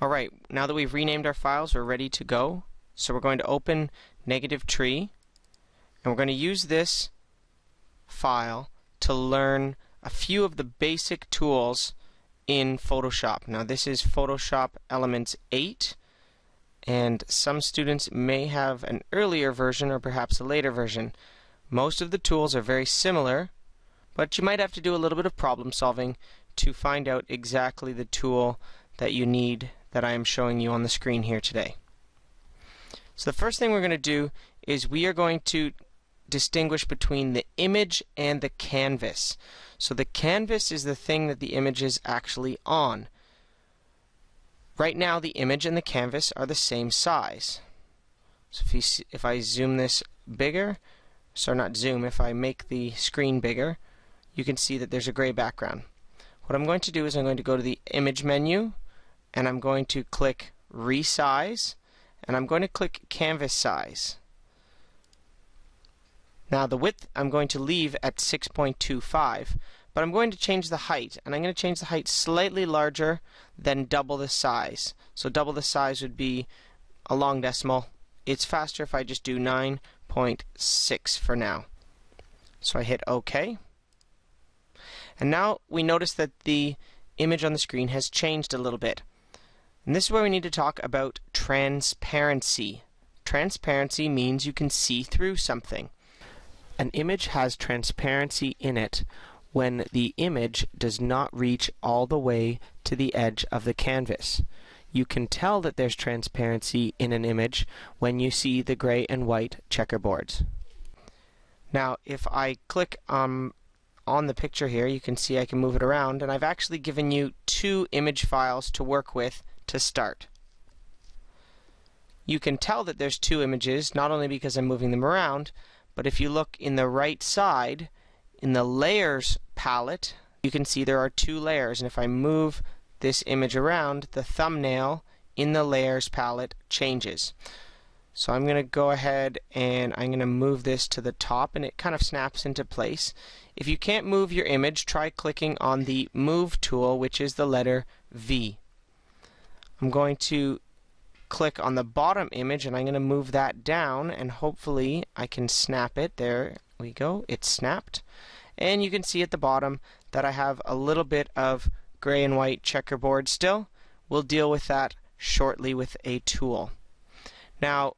Alright, now that we've renamed our files, we're ready to go. So we're going to open negative tree, and we're going to use this file to learn a few of the basic tools in Photoshop. Now this is Photoshop Elements 8, and some students may have an earlier version or perhaps a later version. Most of the tools are very similar, but you might have to do a little bit of problem solving to find out exactly the tool that you need that I am showing you on the screen here today. So the first thing we're going to do is we are going to distinguish between the image and the canvas. So the canvas is the thing that the image is actually on. Right now the image and the canvas are the same size. So if, you if I zoom this bigger, so not zoom, if I make the screen bigger, you can see that there's a gray background. What I'm going to do is I'm going to go to the image menu and I'm going to click resize and I'm going to click canvas size. Now the width I'm going to leave at 6.25 but I'm going to change the height and I'm going to change the height slightly larger than double the size. So double the size would be a long decimal. It's faster if I just do 9.6 for now. So I hit OK. And now we notice that the image on the screen has changed a little bit. And this is where we need to talk about transparency. Transparency means you can see through something. An image has transparency in it when the image does not reach all the way to the edge of the canvas. You can tell that there's transparency in an image when you see the gray and white checkerboards. Now, if I click um, on the picture here, you can see I can move it around, and I've actually given you two image files to work with to start. You can tell that there's two images, not only because I'm moving them around, but if you look in the right side, in the layers palette, you can see there are two layers, and if I move this image around, the thumbnail in the layers palette changes. So I'm going to go ahead and I'm going to move this to the top and it kind of snaps into place. If you can't move your image, try clicking on the Move tool, which is the letter V. I'm going to click on the bottom image and I'm going to move that down and hopefully I can snap it. There we go. It's snapped. And you can see at the bottom that I have a little bit of gray and white checkerboard still. We'll deal with that shortly with a tool. Now,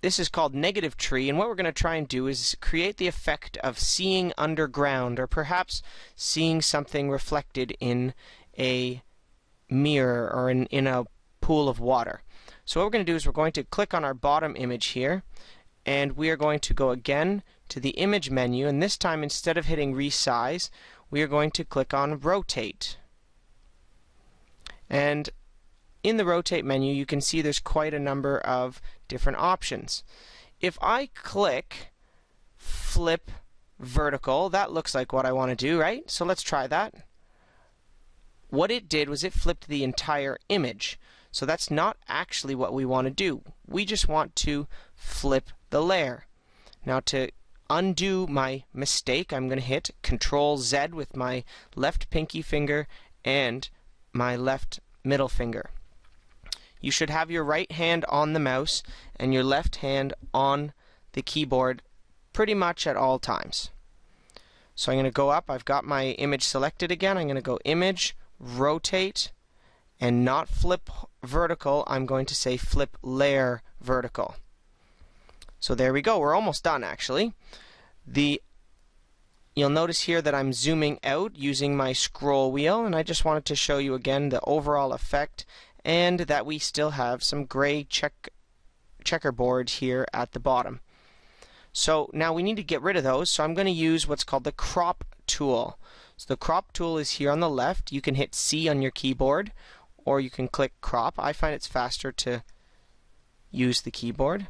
this is called negative tree, and what we're going to try and do is create the effect of seeing underground, or perhaps seeing something reflected in a mirror or in, in a pool of water. So what we're going to do is we're going to click on our bottom image here, and we are going to go again to the image menu, and this time instead of hitting resize, we are going to click on rotate. And in the rotate menu, you can see there's quite a number of different options. If I click flip vertical, that looks like what I want to do, right? So let's try that. What it did was it flipped the entire image. So that's not actually what we want to do. We just want to flip the layer. Now to undo my mistake, I'm going to hit Control Z with my left pinky finger and my left middle finger you should have your right hand on the mouse and your left hand on the keyboard pretty much at all times. So I'm going to go up. I've got my image selected again. I'm going to go Image, Rotate, and not flip vertical. I'm going to say flip layer vertical. So there we go. We're almost done actually. The You'll notice here that I'm zooming out using my scroll wheel and I just wanted to show you again the overall effect and that we still have some gray check checkerboard here at the bottom. So now we need to get rid of those, so I'm going to use what's called the crop tool. So the crop tool is here on the left. You can hit C on your keyboard, or you can click crop. I find it's faster to use the keyboard.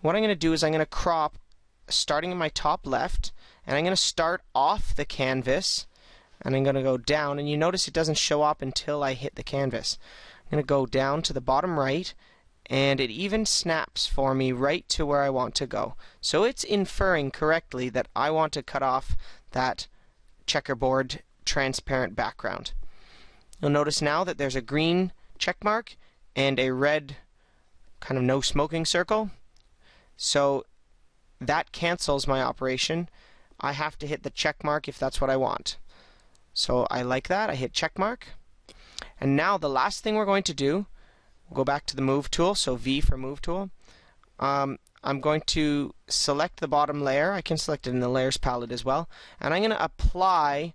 What I'm going to do is I'm going to crop starting in my top left, and I'm going to start off the canvas, and I'm going to go down, and you notice it doesn't show up until I hit the canvas. I'm going to go down to the bottom right and it even snaps for me right to where I want to go. So it's inferring correctly that I want to cut off that checkerboard transparent background. You'll notice now that there's a green check mark and a red kind of no smoking circle. So that cancels my operation. I have to hit the check mark if that's what I want. So I like that. I hit check mark. And now the last thing we're going to do, we'll go back to the move tool, so V for move tool. Um, I'm going to select the bottom layer. I can select it in the layers palette as well. And I'm going to apply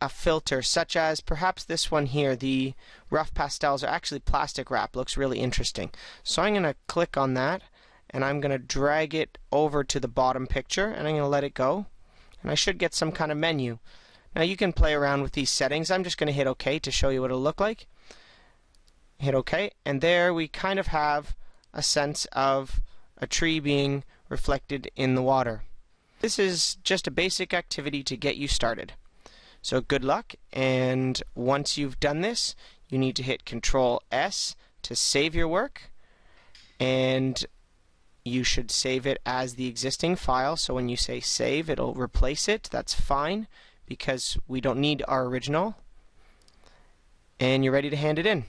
a filter such as perhaps this one here, the rough pastels are actually plastic wrap. Looks really interesting. So I'm going to click on that and I'm going to drag it over to the bottom picture and I'm going to let it go. And I should get some kind of menu. Now you can play around with these settings. I'm just going to hit OK to show you what it'll look like. Hit OK, and there we kind of have a sense of a tree being reflected in the water. This is just a basic activity to get you started. So good luck, and once you've done this, you need to hit Control S to save your work, and you should save it as the existing file. So when you say save, it'll replace it. That's fine because we don't need our original. And you're ready to hand it in.